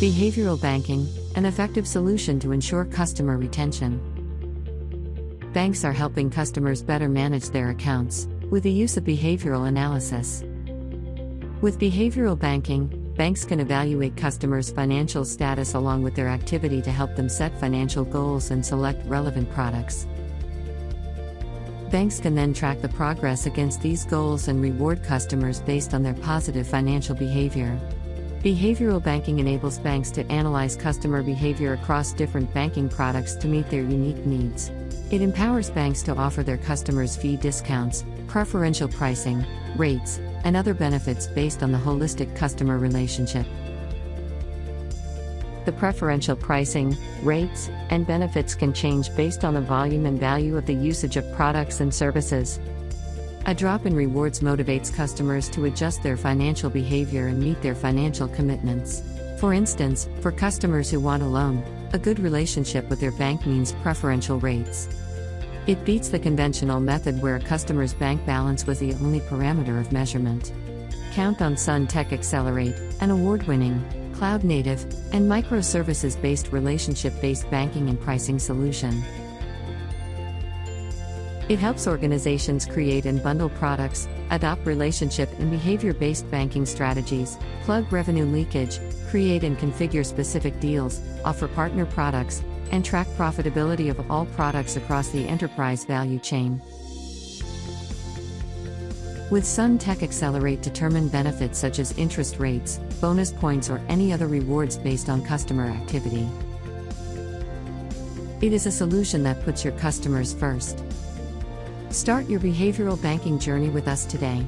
Behavioral banking, an effective solution to ensure customer retention. Banks are helping customers better manage their accounts with the use of behavioral analysis. With behavioral banking, banks can evaluate customers' financial status along with their activity to help them set financial goals and select relevant products. Banks can then track the progress against these goals and reward customers based on their positive financial behavior. Behavioral banking enables banks to analyze customer behavior across different banking products to meet their unique needs. It empowers banks to offer their customers fee discounts, preferential pricing, rates, and other benefits based on the holistic customer relationship. The preferential pricing, rates, and benefits can change based on the volume and value of the usage of products and services. A drop in rewards motivates customers to adjust their financial behavior and meet their financial commitments. For instance, for customers who want a loan, a good relationship with their bank means preferential rates. It beats the conventional method where a customer's bank balance was the only parameter of measurement. Count on SunTec Xelerate, an award winning, cloud native, and microservices based relationship based banking and pricing solution. It helps organizations create and bundle products, adopt relationship and behavior based banking strategies, plug revenue leakage, create and configure specific deals, offer partner products, and track profitability of all products across the enterprise value chain. With SunTec Xelerate, determine benefits such as interest rates, bonus points, or any other rewards based on customer activity. It is a solution that puts your customers first. Start your behavioral banking journey with us today.